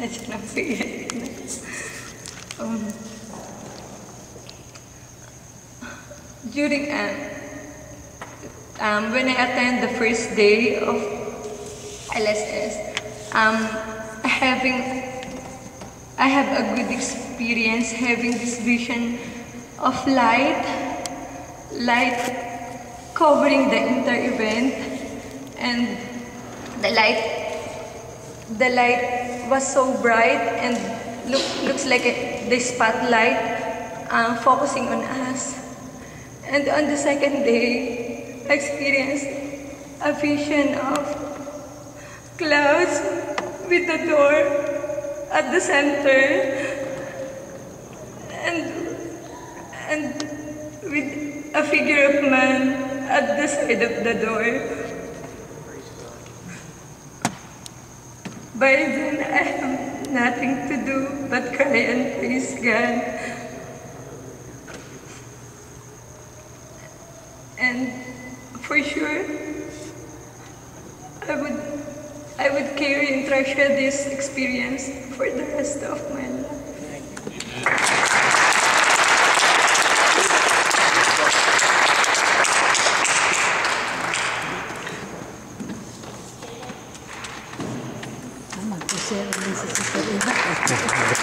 Um, during uh, um, when I attend the first day of LSS, um, having I have a good experience having this vision of light, light covering the entire event, and the light, the light was so bright and look, looks like a, the spotlight um, focusing on us. And on the second day, I experienced a vision of clouds with the door at the center and and with a figure of man at the side of the door. By then, I have nothing to do but cry and praise God. And for sure, I would, I would carry and treasure this experience for the rest of my life.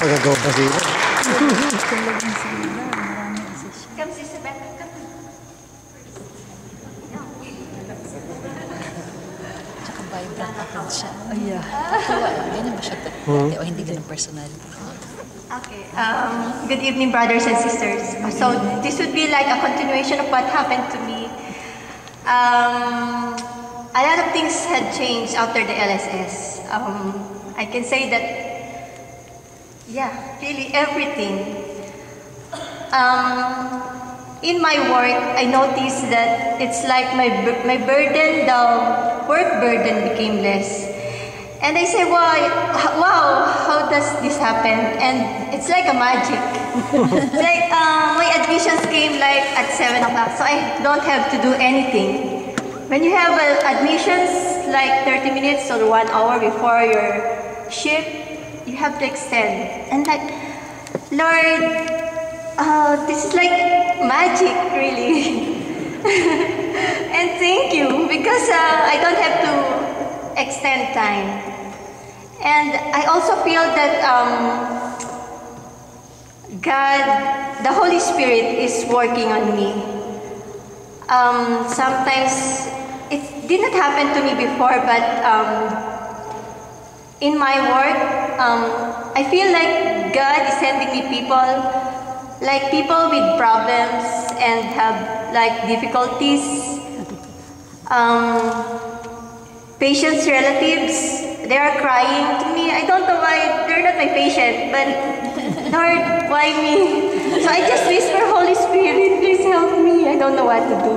Siya. Come, Sister Beth, come. Tsaka vibrant agad siya. Ay, yeah. Ganyan ba siya? O hindi ganun personal. Okay. Good evening, brothers and sisters. So this would be like a continuation of what happened to me. Um, a lot of things had changed after the LSS. Um, I can say that, yeah, really everything. Um, in my work, I noticed that it's like my my burden, the work burden became less. And I say, why? wow, how does this happen? And it's like a magic. like uh, my admissions came like at 7 o'clock, so I don't have to do anything. When you have uh, admissions like 30 minutes or one hour before your shift, have to extend. And like, Lord, uh, this is like magic, really. and thank you because uh, I don't have to extend time. And I also feel that um, God, the Holy Spirit is working on me. Um, sometimes it did not happen to me before, but um, in my work, um, I feel like God is sending me people, like people with problems and have like difficulties. Um, patients' relatives, they are crying to me. I don't know why they're not my patient, but Lord, why me? So I just whisper, Holy Spirit, please help me. I don't know what to do.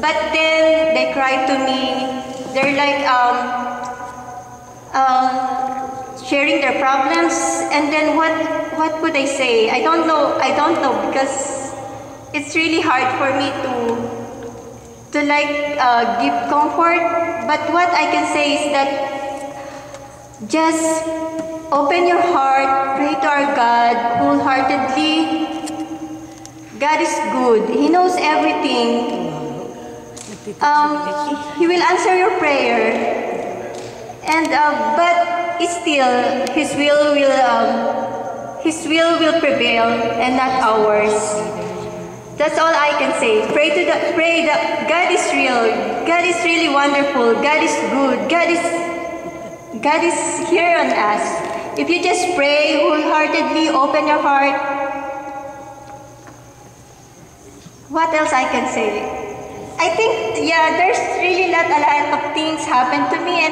But then they cry to me. They're like um, um, sharing their problems, and then what what would I say? I don't know. I don't know because it's really hard for me to to like uh, give comfort. But what I can say is that just open your heart, pray to our God wholeheartedly. God is good. He knows everything. Um, he will answer your prayer. And uh, but still, His will will um, His will will prevail and not ours. That's all I can say. Pray to the pray that God is real. God is really wonderful. God is good. God is God is here on us. If you just pray wholeheartedly, open your heart. What else I can say? I think yeah, there's really not a lot of things happen to me and